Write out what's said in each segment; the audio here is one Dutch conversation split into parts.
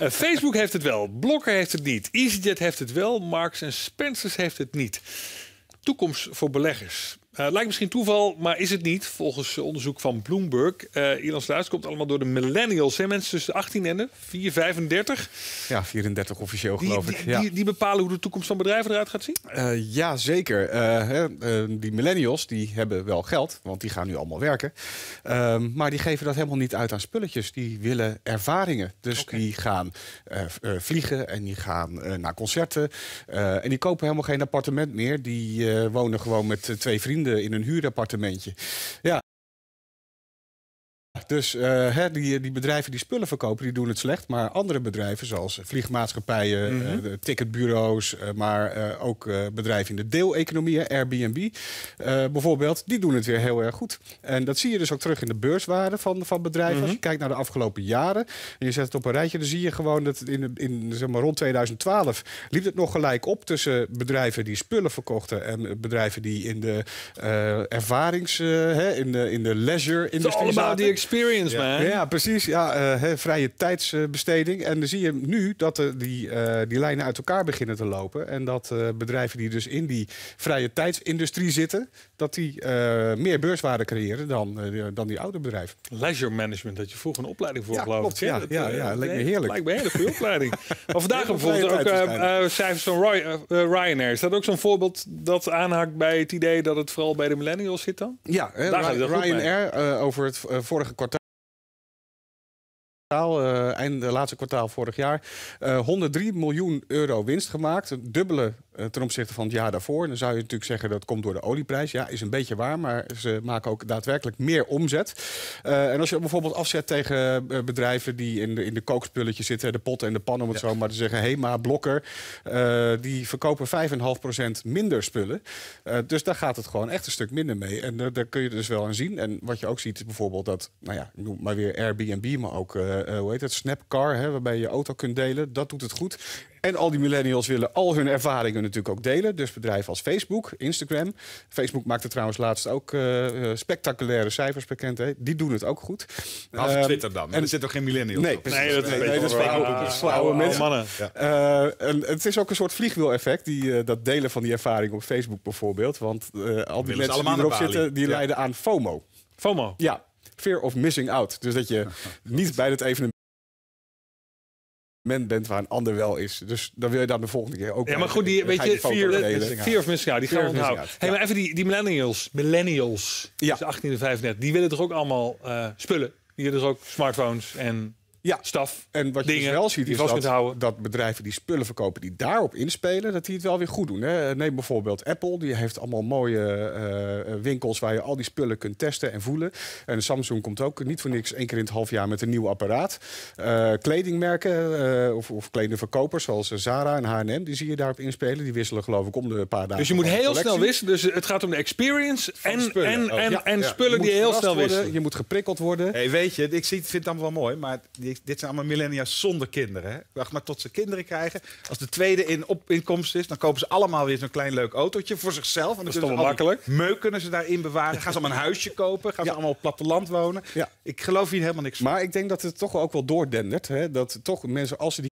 Eh, Facebook heeft het wel, Blokker heeft het niet, EasyJet heeft het wel, Marks Spencers heeft het niet. Toekomst voor beleggers. Uh, lijkt misschien toeval, maar is het niet. Volgens onderzoek van Bloomberg. Uh, Ierlands Luis komt allemaal door de millennials. Hè? Mensen tussen 18 en de 4, 35. Ja, 34 officieel geloof die, ik. Die, ja. die, die, bepalen hoe de toekomst van bedrijven eruit gaat zien? Uh, ja, zeker. Hè, die millennials die hebben wel geld, want die gaan nu allemaal werken. Ehm, maar die geven dat helemaal niet uit aan spulletjes. Die willen ervaringen. Dus okay. die gaan vliegen en die gaan naar concerten. en die kopen helemaal geen appartement meer. Die wonen gewoon met twee vrienden in een huurappartementje. Ja. Dus uh, hè, die, die bedrijven die spullen verkopen, die doen het slecht. Maar andere bedrijven, zoals vliegmaatschappijen, mm -hmm. uh, ticketbureaus... Uh, maar ook bedrijven in de deeleconomie, Airbnb bijvoorbeeld... die doen het weer heel erg goed. En dat zie je dus ook terug in de beurswaarde van, van bedrijven. Mm -hmm. Als je kijkt naar de afgelopen jaren en je zet het op een rijtje... dan zie je gewoon dat in, in zeg maar, rond 2012 liep het nog gelijk op... tussen bedrijven die spullen verkochten... en bedrijven die in de ervarings... hè, in de, in de leisure-industrie zaten. Experience, ja. man. Ja, precies. Ja, uh, he, vrije tijdsbesteding. En dan zie je nu dat uh, die, uh, die lijnen uit elkaar beginnen te lopen. En dat bedrijven die dus in die vrije tijdsindustrie zitten... dat die meer beurswaarde creëren dan, dan die oude bedrijven. Leisure management, dat je vroeger een opleiding voor ja, geloof ik. Ja, ja, ja, lijkt me heerlijk. Lijkt me een hele goede opleiding. maar vandaag bijvoorbeeld ook cijfers van Roy, Ryanair. Is dat ook zo'n voorbeeld dat aanhaakt bij het idee... dat het vooral bij de millennials zit dan? Ja, Ryanair over het vorige kwartaal. Uh, eind de laatste kwartaal vorig jaar. Uh, 103 miljoen euro winst gemaakt. Een dubbele ten opzichte van het jaar daarvoor. En dan zou je natuurlijk zeggen dat komt door de olieprijs. Ja, is een beetje waar, maar ze maken ook daadwerkelijk meer omzet. Uh, en als je bijvoorbeeld afzet tegen bedrijven die in de, in de kookspulletjes zitten, de potten en de pannen om het ja. zo maar te zeggen. Hema, Blokker, die verkopen 5,5% minder spullen. dus daar gaat het gewoon echt een stuk minder mee. En daar kun je dus wel aan zien. En wat je ook ziet is bijvoorbeeld dat, nou ja, noem maar weer Airbnb, maar ook uh, hoe heet het, Snapcar, hè, waarbij je auto kunt delen. Dat doet het goed. En al die millennials willen al hun ervaringen natuurlijk ook delen. Dus bedrijven als Facebook, Instagram. Facebook maakte trouwens laatst ook uh, spectaculaire cijfers bekend. Hè. Die doen het ook goed. Als um, Twitter dan. En er zit toch geen millennials nee, op? Nee, dat, nee, dat is flauwe, flauwe mensen. Mannen. Ja. Uh, en het is ook een soort vliegwiel-effect. Die, uh, dat delen van die ervaring op Facebook bijvoorbeeld. Want al die mensen die erop zitten, die ja. leiden aan FOMO. FOMO? Ja. Fear of missing out. Dus dat je niet bij het evenement bent waar een ander wel is. Dus dan wil je dan de volgende keer ook. Ja, maar goed, die, weet je, fear, fear of missing out, die gaan we onthouden. Hé, hey, maar even die, die millennials, millennials, ja. dus 18 en 35, die willen toch ook allemaal uh, spullen? Die willen dus ook smartphones en ja. staf. En wat je dingen, dus wel ziet is dat, dat bedrijven die spullen verkopen die daarop inspelen, dat die het wel weer goed doen. Hè. Neem bijvoorbeeld Apple, die heeft allemaal mooie uh, winkels waar je al die spullen kunt testen en voelen. En Samsung komt ook niet voor niks één keer in het half jaar met een nieuw apparaat. Uh, kledingmerken uh, of, of kledingverkopers zoals Zara en H&M, die zie je daarop inspelen. Die wisselen geloof ik om de paar dagen. Dus je moet heel collectie. snel wisselen. Dus het gaat om de experience en spullen, en, en, ja, en ja. spullen die heel snel worden, wisselen. Je moet geprikkeld worden. Hey, weet je, ik vind het allemaal wel mooi, maar die, dit zijn allemaal millennials zonder kinderen. Hè? Wacht maar tot ze kinderen krijgen. Als de tweede in op inkomst is, dan kopen ze allemaal weer zo'n klein leuk autootje voor zichzelf. En dat is toch wel makkelijk. Meuk kunnen ze daarin bewaren. Gaan ze allemaal een huisje kopen? Gaan ja. ze allemaal op platteland wonen? Ja. Ik geloof hier helemaal niks van. Maar ik denk dat het toch ook wel doordendert. Hè? Dat toch mensen, als ze die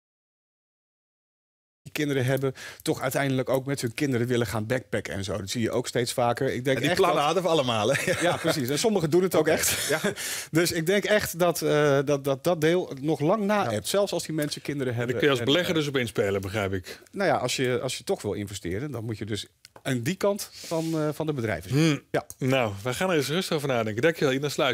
kinderen hebben, toch uiteindelijk ook met hun kinderen willen gaan backpacken en zo. Dat zie je ook steeds vaker. Ik denk en die echt plannen dat... hadden we allemaal, hè? Ja, precies. En sommigen doen het ook echt. Ja. dus ik denk echt dat, uh, dat, dat dat deel nog lang na hebt. Zelfs als die mensen kinderen hebben. Daar kun je als belegger dus op inspelen, begrijp ik. Nou ja, als je, als je toch wil investeren, dan moet je dus aan die kant van, uh, van de bedrijven hmm. Ja. Nou, we gaan er eens rustig over nadenken. Dankjewel, Ina Sluis.